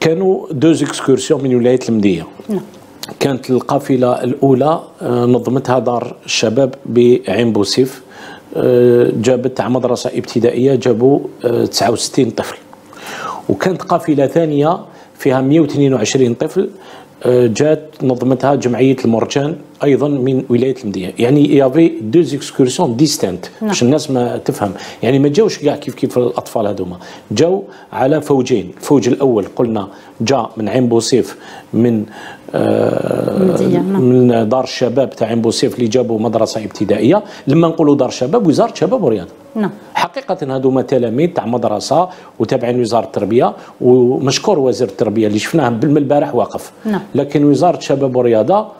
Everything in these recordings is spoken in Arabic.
كانوا deux excursions من ولاية المديه نعم. كانت القافلة الأولى آه، نظمتها دار الشباب بعين بوسيف آه، جابت مدرسة ابتدائية جابوا آه، 69 طفل. وكانت قافلة ثانية فيها 122 طفل آه، جات نظمتها جمعية المرجان. أيضا من ولاية المديه يعني il y avait deux excursions distinctes باش الناس ما تفهم. يعني ما جاوش كاع كيف كيف الأطفال هذوما. جاو على فوجين. الفوج الأول قلنا جاء من عين بوسيف من آه نعم. من دار الشباب تاع عين بوسيف اللي جابوا مدرسة ابتدائية. لما نقولوا دار شباب وزارة شباب ورياضه نعم. حقيقة هذوما تلاميذ تاع مدرسة وتابعين وزارة التربية ومشكور وزير التربية اللي شفناه بالم البارح واقف. نعم. لكن وزارة الشباب والرياضة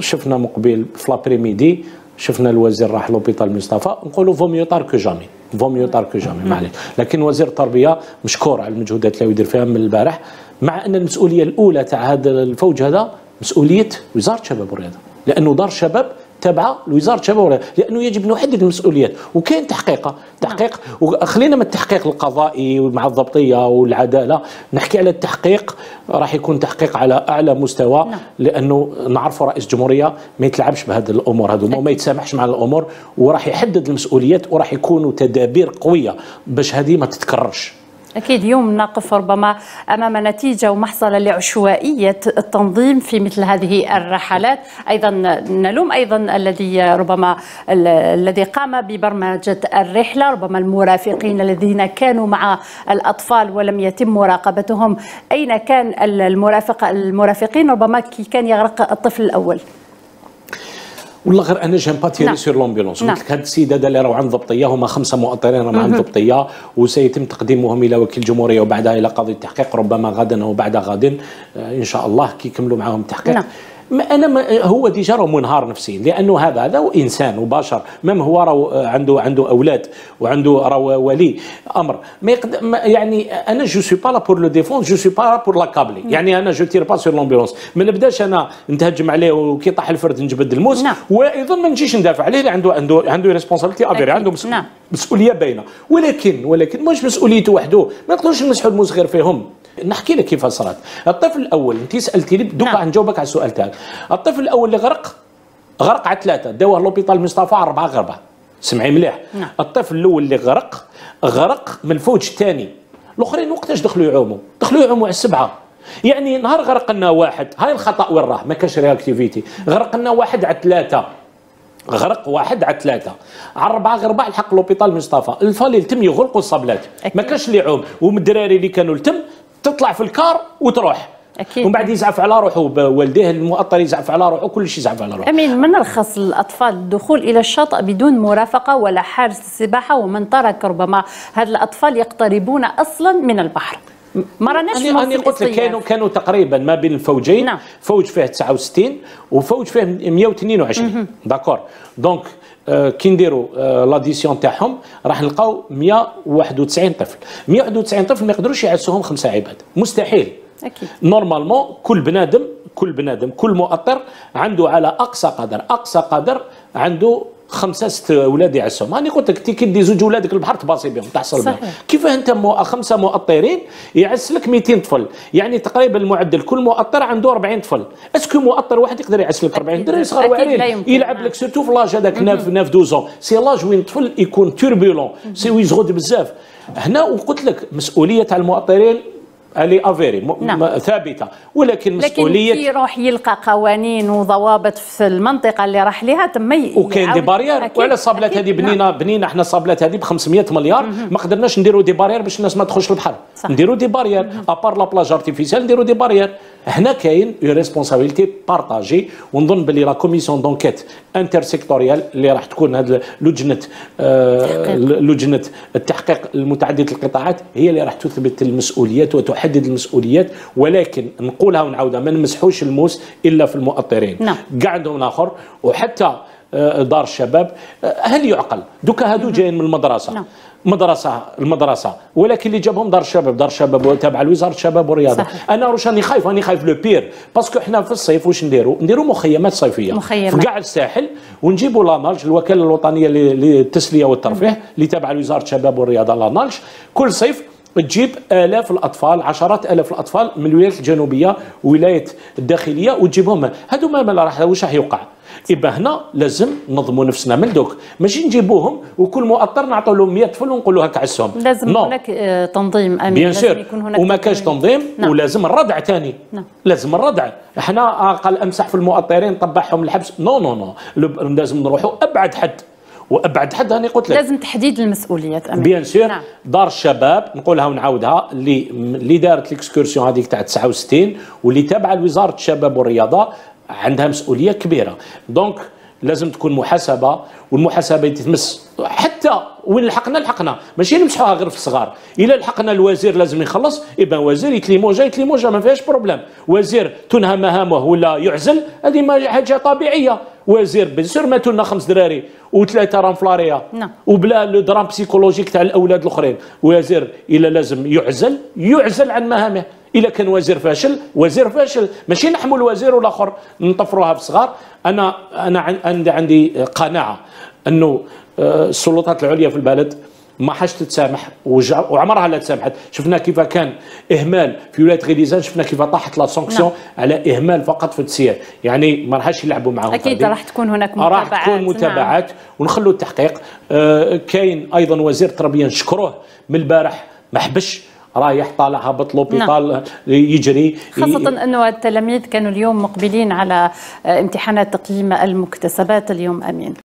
شفنا مقبل في لابريميدي شفنا الوزير راح l'hôpital مصطفى نقولوا vaut mieux tard que jamais vaut mieux tard que jamais معليش. لكن وزير التربية مشكور على المجهودات اللي يدير فيها من البارح مع أن المسؤولية الأولى تاع هذا الفوج هذا مسؤولية وزارة الشباب والرياضه لأنه دار الشباب تابعه لوزاره الشباب والرياضه لأنه يجب نحدد المسؤوليات. وكاين تحقيقه تحقيق وخلينا من التحقيق القضائي مع الضبطية والعدالة. نحكي على التحقيق راح يكون تحقيق على أعلى مستوى نعم. لأنه نعرفوا رئيس جمهوريه ما يتلعبش بهذه الأمور هذوما وما يتسامحش مع الأمور وراح يحدد المسؤوليات وراح يكونوا تدابير قوية باش هذه ما تتكررش. أكيد يوم نقف ربما أمام نتيجة ومحصلة لعشوائية التنظيم في مثل هذه الرحلات. أيضا نلوم أيضا الذي ربما ال- الذي قام ببرمجة الرحلة ربما المرافقين الذين كانوا مع الأطفال ولم يتم مراقبتهم. أين كان المرافق المرافقين؟ ربما كي كان يغرق الطفل الأول. والله غير أنا j'aime pas tirer sur l'ambulance. قلت لك هاد السيدة اللي راهو عن ضبطيه هما خمسة مؤطرين راهم عن ضبطيه وسيتم تقديمهم إلى وكيل الجمهورية وبعدها إلى قاضي التحقيق ربما غدا أو بعد غد آه، إن شاء الله كي يكملوا معاهم التحقيق نعم. ما أنا ما هو déjà راه منهار نفسيا لأنه هذا هذا هو إنسان وبشر même هو راه عنده عنده أولاد وعنده راه ولي. أمر. ما يقدر ما يعني أنا je suis pas là pour le défendre je suis pas là pour l'accabler يعني أنا je tire pas sur l'ambulance ما نبداش أنا نتهجم عليه وكي طاح الفرد نجبد الموس. نعم. وأيضا ما نجيش ندافع عليه لأن عنده عنده عنده responsabilité avérée. عنده نعم. مسؤولية باينة. ولكن ولكن مش مسؤوليته وحده. ما نقدروش نمسحوا الموس غير فيهم. نحكي لك كيف صارت الطفل الأول انت سألتي لي donc نعم. نجاوبك على السؤال تاعك. الطفل الأول اللي غرق غرق على ثلاثة داوه l'hôpital مصطفى على أربعة غربة. سمعي مليح. نعم. الطفل الأول اللي غرق غرق من الفوج الثاني الأخرين وقتاش دخلوا يعوموا؟ دخلوا يعوموا على السبعة. يعني نهار غرق لنا واحد. هاي الخطأ وين راه ما كانش réactivité غرق لنا واحد على ثلاثة. غرق واحد على ثلاثة. على أربعة غير الحق l'hôpital مصطفى. الفالي التم يغلقوا الصبلات. ما كانش اللي يعوم. ومن الدراري اللي كانوا التم تطلع في الكار وتروح أكيد. ومن بعد يزعف على روحه والديه المؤطر يزعف على روحه كل شيء يزعف على روحه أمين من الخص الأطفال الدخول إلى الشاطئ بدون مرافقة ولا حارس السباحة ومن ترك ربما هذا الأطفال يقتربون أصلا من البحر ما راناش موسم أنا قلت لك. كانوا كانوا تقريبا ما بين الفوجين نعم. فوج فيه 69 وفوج فيه 122 d'accord donc كي نديروا آه، l'addition تاعهم راح نلقاو 191 طفل. 191 طفل ما يقدروش يعسوهم خمسه عباد. مستحيل. أكيد. normalement كل بنادم كل بنادم كل مؤطر عنده على أقصى قدر أقصى قدر عنده خمسة ست أولاد يعسهم هاني قلت لك تدي زوج أولادك البحر تباصي بهم تحصل بهم. صحيح. كيف أنت مو خمسة مؤطرين؟ يعس لك 200 طفل. يعني تقريبا المعدل كل مؤطر عنده 40 طفل. est-ce que مؤطر واحد يقدر يعس لك 40 أكيد. دري صغار واعرين. يلعب لك surtout في l'âge هذاك 9 9 12 c'est l'âge وين الطفل يكون turbulent. سي ويزغد بزاف. هنا وقلت لك مسؤولية تاع المؤطرين elle est avérée نعم. ثابتة. ولكن لكن مسؤولية كي يروح يلقى قوانين وضوابط في المنطقة اللي راح لها تم ي- وكاين des barrières. وعلى الصابلات. هذه؟ بنينا بنينا إحنا الصابلات هذه ب 500 مليار ما قدرناش نديروا des barrières باش الناس ما تخش البحر. نديروا des barrières à part la plage artificielle نديروا des barrières هنا كاين une responsabilité partagée ونظن باللي la commission d'enquête intersectorielle اللي راح تكون هذه لجنة آه لجنة التحقيق المتعدده القطاعات هي اللي راح تثبت المسؤوليات وتحدد المسؤوليات ولكن نقولها ونعاودها ما نمسحوش الموس إلا في المؤطرين. نعم. كاع عندهم آخر وحتى آه، دار الشباب آه، هل يعقل؟ donc هادو جايين من المدرسة. نعم. مدرسة المدرسة. ولكن اللي جابهم دار الشباب دار الشباب تابعه لوزارة الشباب والرياضة. صحيح. أنا واش راني خايف راني خايف le pire. parce que إحنا في الصيف واش نديروا نديروا مخيمات صيفية. مخيمات. في كاع الساحل ونجيبوا l'ANALJ الوكالة الوطنية للتسلية والترفيه اللي تابعه لوزارة الشباب والرياضة l'ANALJ كل صيف تجيب آلاف الأطفال عشرات آلاف الأطفال من الولايات الجنوبية ولايه الداخلية وتجيبهم. هذو ما راح واش راح يوقع؟ يبقى هنا لازم نظموا نفسنا من دوك. ماشي نجيبوهم وكل مؤطر نعطوا لهم 100 طفل ونقولوا هكا عسهم. لازم نو. هناك آه، تنظيم أمين. bien sûr وما كاش تنظيم. نعم. ولازم الردع ثاني نعم. لازم الردع. إحنا قال أمسح في المؤطرين طبعهم الحبس. non non non لازم نروحوا أبعد حد. وأبعد حد أنا قلت لك. لازم تحديد المسؤوليات أمين. بيان سور نعم. دار الشباب نقولها ونعاودها اللي اللي دارت l'excursion هذيك تاع 69 واللي تابعة لوزارة الشباب والرياضة عندها مسؤولية كبيرة. donc لازم تكون محاسبة والمحاسبة تتمس. حتى وين لحقنا لحقنا. ماشي نمسحوها غير في الصغار. إلا لحقنا الوزير لازم يخلص يبقى وزير يتليموجا يتليموجا ما فيهاش problème. وزير تنهى مهامه ولا يعزل هذه حاجة طبيعية. وزير bien sûr ماتوا لنا خمس دراري وثلاثة راهم في la réa نعم. وبلا le drame psychologique تاع الأولاد الأخرين. وزير إلا لازم يعزل يعزل عن مهامه. إلا كان وزير فاشل وزير فاشل. ماشي نحمل الوزير والآخر نطفروها في صغار أنا أنا عندي عندي قناعة إنه آه، السلطات العليا في البلد ما حاش تتسامح. وعمرها لا تسامحت. شفنا كيف كان إهمال في ولايه غيليزان شفنا كيف طاحت la sanction نعم. على إهمال فقط في التسيير. يعني ما راحش يلعبوا معاهم أكيد راح تكون هناك متابعات راح تكون متابعات. نعم. ونخلوا التحقيق. آه كاين أيضا وزير التربيه نشكروه من البارح. ما حبش رايح طالع هابط l'hôpital نعم. يجري. خاصة أنه التلاميذ كانوا اليوم مقبلين على امتحانات تقييم المكتسبات. اليوم أمين.